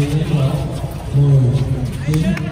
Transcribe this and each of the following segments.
10, 9, 10, 9,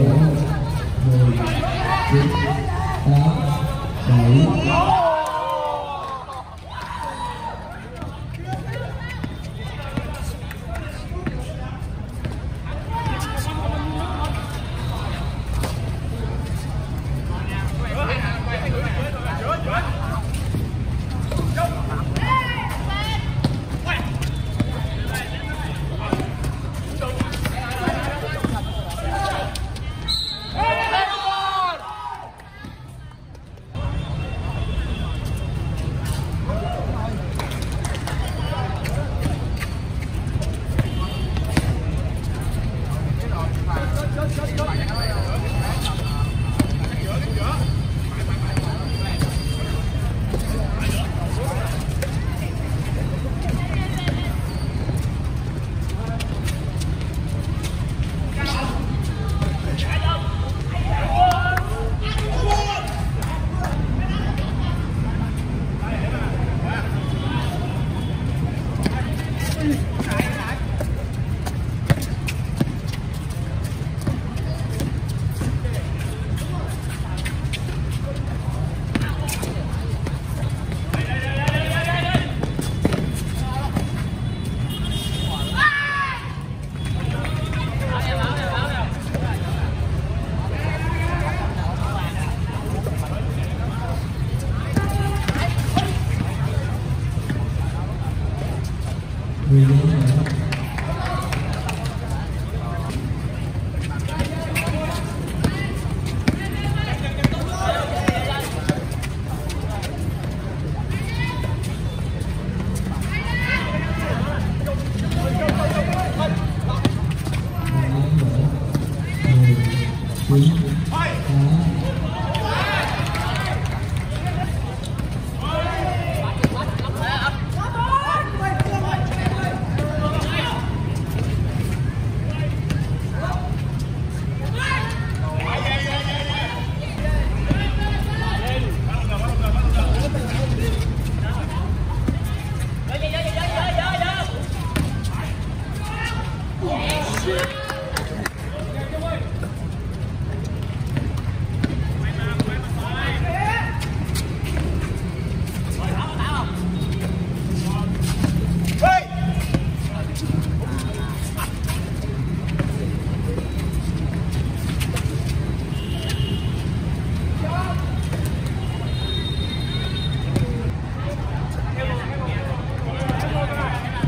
있는데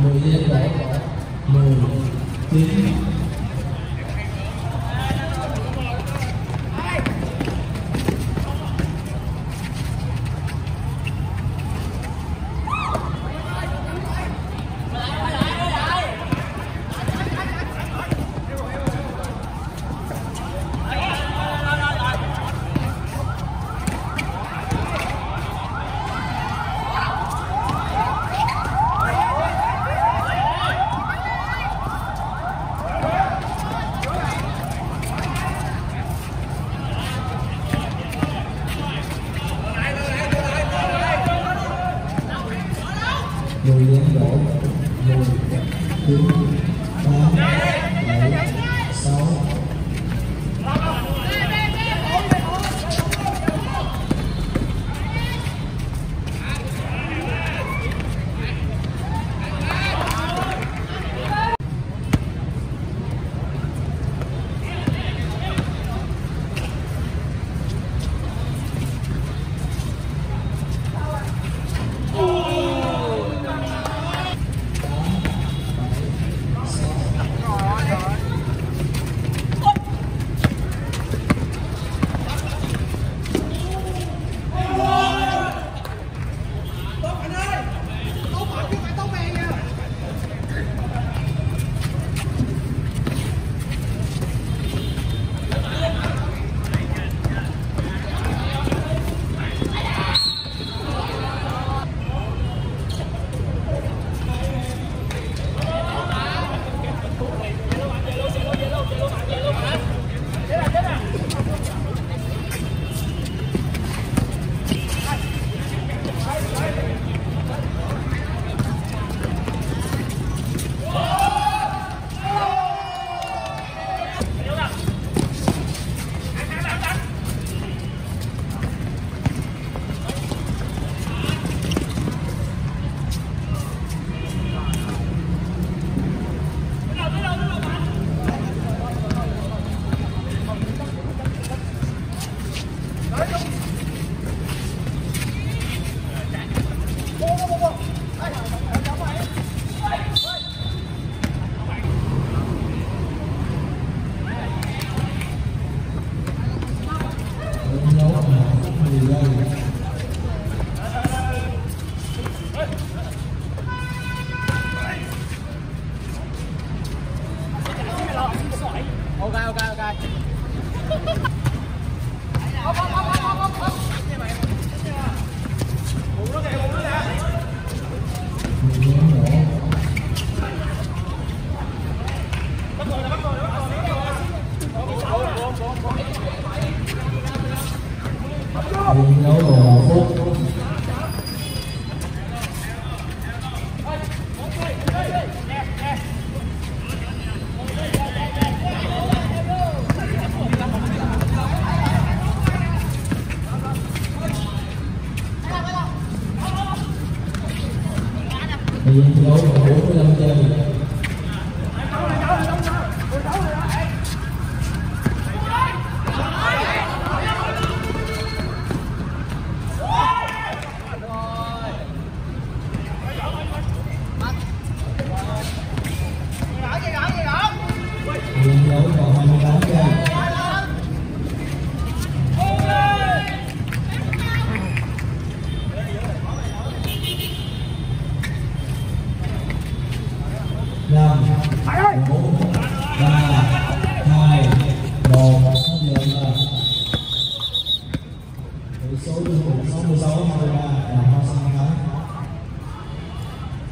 10 lên 7 mười. 9